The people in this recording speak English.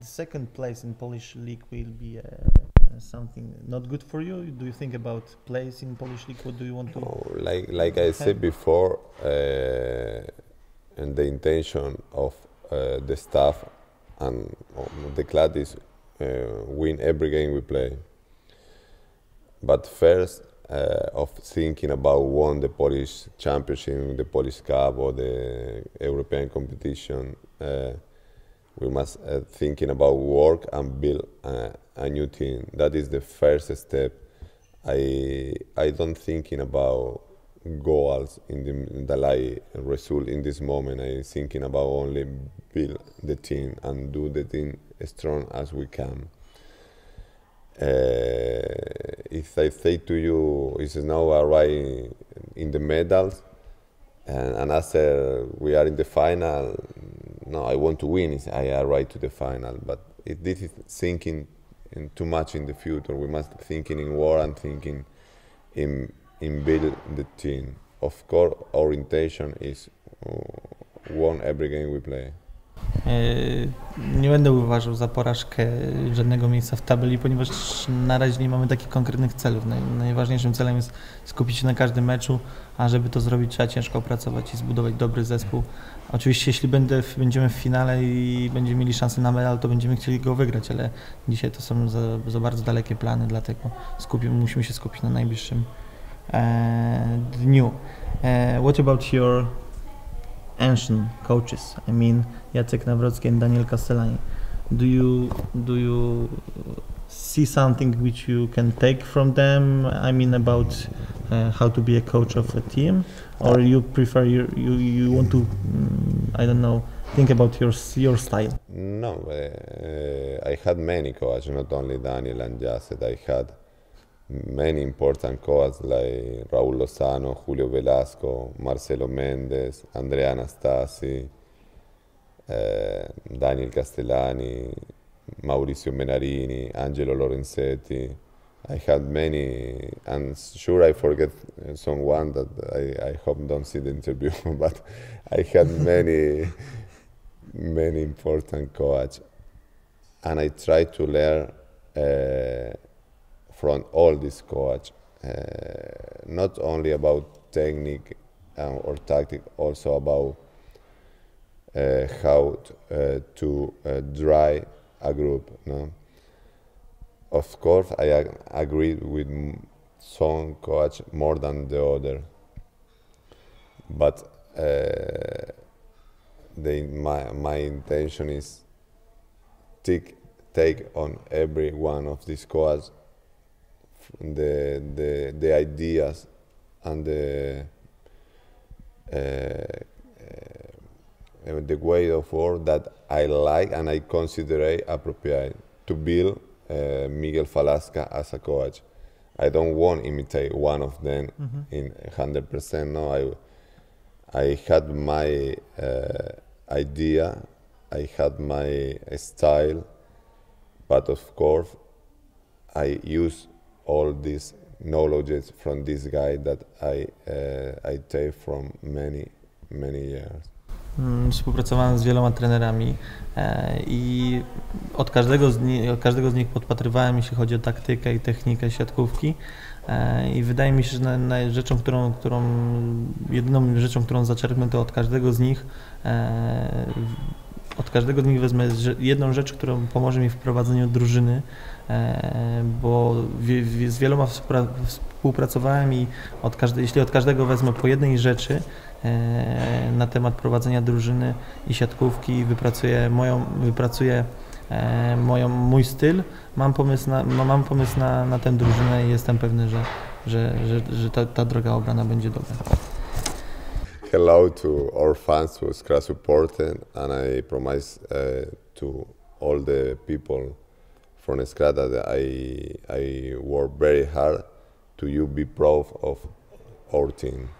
Second place in Polish league will be uh, something not good for you. Do you think about place in Polish league? What do you want to? Oh, like like I said before, uh, and the intention of uh, the staff and the club is uh, win every game we play. But first, uh, of thinking about won the Polish Championship, the Polish Cup, or the European competition, uh, we must uh, thinking about work and build uh, a new team. That is the first step. I I don't thinking about goals in the, the like result in this moment. I thinking about only build the team and do the team as strong as we can. Uh, if I say to you, it's now arrive in the medals, and, and after we are in the final, no, I want to win. I arrive to the final, but it, this is thinking in too much in the future. We must thinking in war and thinking in in build the team. Of course, orientation is uh, won every game we play. Nie będę uważał za porażkę żadnego miejsca w tabeli, ponieważ na razie nie mamy takich konkretnych celów. Najważniejszym celem jest skupić się na każdym meczu, a żeby to zrobić trzeba ciężko pracować i zbudować dobry zespół. Oczywiście jeśli będę, będziemy w finale i będziemy mieli szansę na medal, to będziemy chcieli go wygrać, ale dzisiaj to są za, za bardzo dalekie plany, dlatego skupimy, musimy się skupić na najbliższym e, dniu. E, what about your ancient coaches? I mean, Jacek Nawrocki and Daniel Castellani. Do you do you see something which you can take from them? I mean, about uh, how to be a coach of a team, or you prefer your, you you want to um, I don't know think about your your style? No, uh, I had many coaches, not only Daniel and Jacek. I had many important coaches like Raúl Lozano, Julio Velasco, Marcelo Méndez, Andrea Anastasi, uh, Daniel Castellani, Mauricio Menarini, Angelo Lorenzetti. I had many, and sure I forget someone that I, I hope don't see the interview, but I had many, many important coaches, and I try to learn uh, from all these coaches, uh, not only about technique uh, or tactic, also about uh, how uh, to uh, drive a group. No? Of course, I ag agree with some coach more than the other, but the, my, my intention is take, take on every one of these coaches the, the, the ideas and the, uh, uh, the way of work that I like and I consider appropriate to build uh, Miguel Falasca as a coach. I don't want to imitate one of them mm -hmm. in 100%. No, I, I had my uh, idea, I had my style, but of course, I use all these knowledge from this guy that I, uh, I take from many, many years. Mm, współpracowałem z wieloma trenerami e, i od każdego, z nich, od każdego z nich podpatrywałem, jeśli chodzi o taktykę i technikę siatkówki. E, I wydaje mi się, że na rzeczą, którą, którą, jedyną rzeczą, którą zaczerpnę, to od każdego z nich e, od każdego z nich wezmę jedną rzecz, którą pomoże mi w prowadzeniu drużyny, bo z wieloma współpracowałem i od każde, jeśli od każdego wezmę po jednej rzeczy, E, na temat prowadzenia drużyny i siatkówki, wypracuję, moją, wypracuję e, moją, mój styl, mam pomysł na, mam pomysł na, na tę drużynę i jestem pewny, że, że, że, że ta, ta droga obrana będzie dobra. Hello to our fans who Skra supported and I promise uh, to all the people from Skra that I, I work very hard to you be proud of our team.